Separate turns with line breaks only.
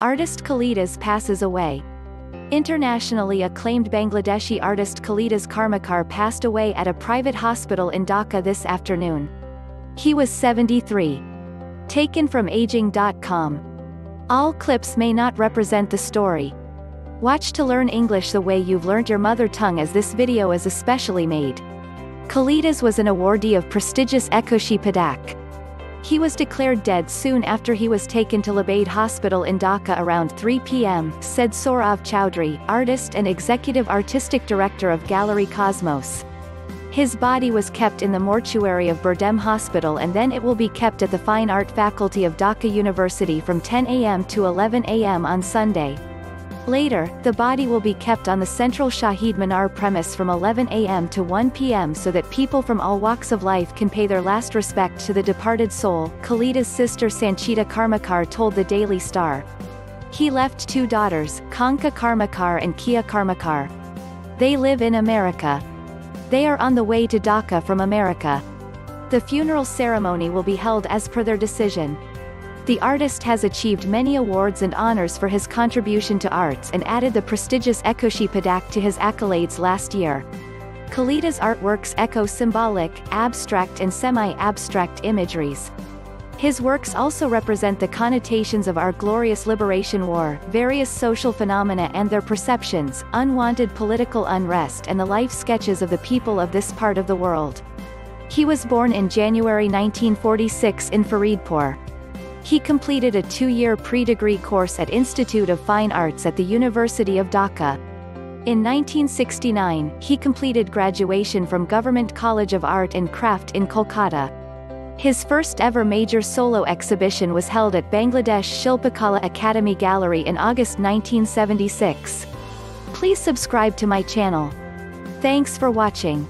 Artist Kalidas passes away. Internationally acclaimed Bangladeshi artist Kalidas Karmakar passed away at a private hospital in Dhaka this afternoon. He was 73. Taken from aging.com. All clips may not represent the story. Watch to learn English the way you've learned your mother tongue as this video is especially made. Kalidas was an awardee of prestigious Ekushey Padak. He was declared dead soon after he was taken to Labaid Hospital in Dhaka around 3 p.m., said Sourav Chowdhury, artist and executive artistic director of Gallery Cosmos. His body was kept in the mortuary of Birdem Hospital and then it will be kept at the Fine Art Faculty of Dhaka University from 10 a.m. to 11 a.m. on Sunday. Later, the body will be kept on the central Shaheed Minar premise from 11 a.m. to 1 p.m. so that people from all walks of life can pay their last respect to the departed soul, Kalidas' sister Sanchita Karmakar told the Daily Star. He left two daughters, Konka Karmakar and Keya Karmakar. They live in America. They are on the way to Dhaka from America. The funeral ceremony will be held as per their decision. The artist has achieved many awards and honors for his contribution to arts and added the prestigious Ekushey Padak to his accolades last year. Kalidas' artworks echo symbolic, abstract and semi-abstract imageries. His works also represent the connotations of our glorious liberation war, various social phenomena and their perceptions, unwanted political unrest and the life sketches of the people of this part of the world. He was born in January 1946 in Faridpur. He completed a two-year pre-degree course at Institute of Fine Arts at the University of Dhaka. In 1969, he completed graduation from Government College of Art and Craft in Kolkata. His first ever major solo exhibition was held at Bangladesh Shilpakala Academy Gallery in August 1976. Please subscribe to my channel. Thanks for watching.